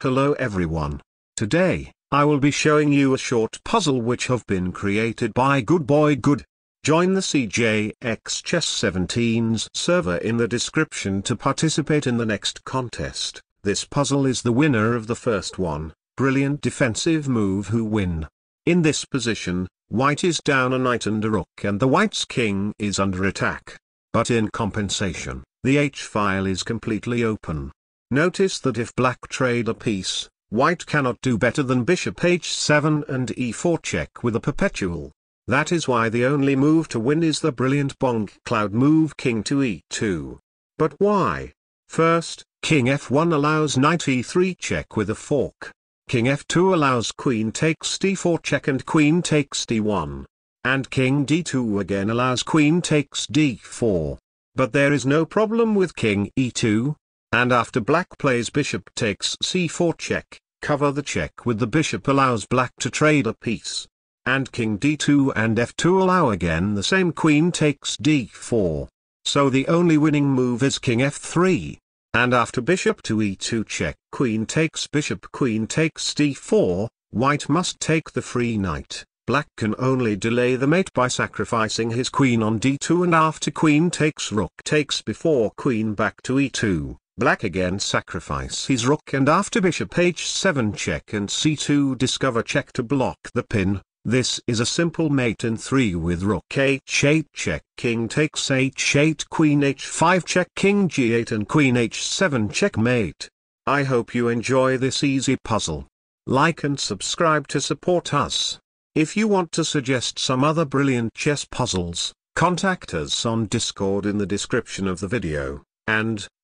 Hello everyone. Today, I will be showing you a short puzzle which have been created by Good Boy Good. Join the CJX Chess 17's server in the description to participate in the next contest. This puzzle is the winner of the first one, brilliant defensive move who win. In this position, white is down a knight and a rook and the white's king is under attack. But in compensation, the h-file is completely open. Notice that if black trade a piece, white cannot do better than bishop h7 and e4 check with a perpetual. That is why the only move to win is the brilliant bonk cloud move king to e2. But why? First, king f1 allows knight e3 check with a fork. King f2 allows queen takes d4 check and queen takes d1. And king d2 again allows queen takes d4. But there is no problem with king e2, and after black plays bishop takes c4 check, cover the check with the bishop allows black to trade a piece. And king d2 and f2 allow again the same queen takes d4. So the only winning move is king f3. And after bishop to e2 check queen takes bishop queen takes d4, white must take the free knight. Black can only delay the mate by sacrificing his queen on d2 and after queen takes rook takes before queen back to e2. Black again sacrifice his rook and after bishop h7 check and c2 discover check to block the pin. This is a simple mate in 3 with rook h8 check king takes h8 queen h5 check king g8 and queen h7 checkmate. I hope you enjoy this easy puzzle. Like and subscribe to support us. If you want to suggest some other brilliant chess puzzles, contact us on Discord in the description of the video, and,